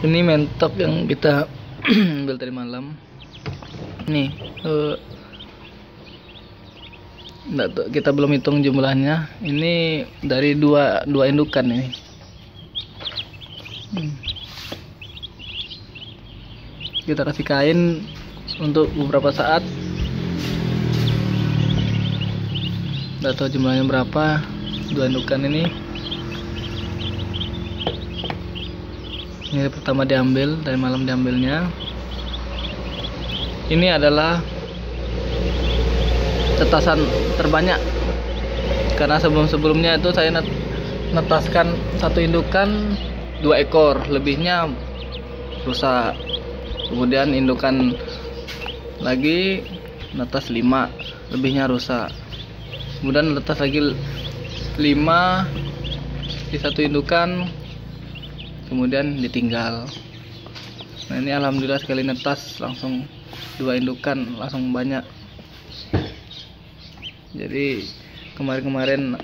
ini mentok yang kita ambil tadi malam. Nih tahu, kita belum hitung jumlahnya. Ini dari dua dua indukan ini. Hmm. kita kasih kain untuk beberapa saat. Nggak tahu jumlahnya berapa dua indukan ini ini pertama diambil dari malam diambilnya. Ini adalah tetasan terbanyak. Karena sebelum-sebelumnya itu saya net- netaskan satu indukan dua ekor. Lebihnya rusak. Kemudian indukan lagi netas lima. Lebihnya rusak. Kemudian netas lagi lima di satu indukan kemudian ditinggal. Nah ini alhamdulillah sekali netas langsung dua indukan langsung banyak. Jadi kemarin-kemarin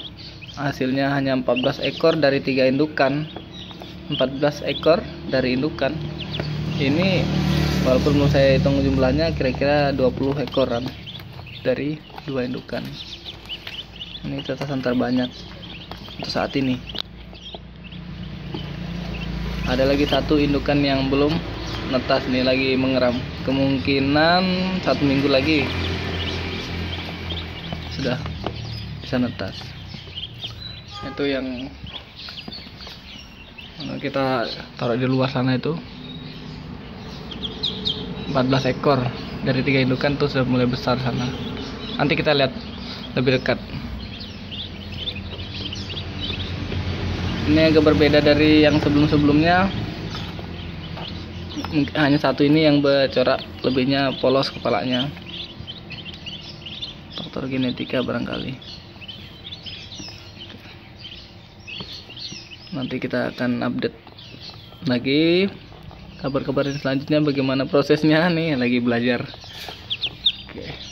hasilnya hanya 14 ekor dari tiga indukan. 14 ekor dari indukan. Ini walaupun belum saya hitung jumlahnya kira-kira 20 ekoran dari dua indukan. Ini tetasan terbanyak untuk saat ini ada lagi satu indukan yang belum netas nih lagi mengeram. Kemungkinan satu minggu lagi sudah bisa netas. Itu yang Nah, kita taruh di luar sana itu. 14 ekor dari tiga indukan tuh sudah mulai besar sana. Nanti kita lihat lebih dekat ini agak berbeda dari yang sebelum-sebelumnya. Hanya satu ini yang bercorak lebihnya polos kepalanya. Faktor genetika barangkali. Nanti kita akan update lagi kabar-kabar selanjutnya bagaimana prosesnya nih lagi belajar. Oke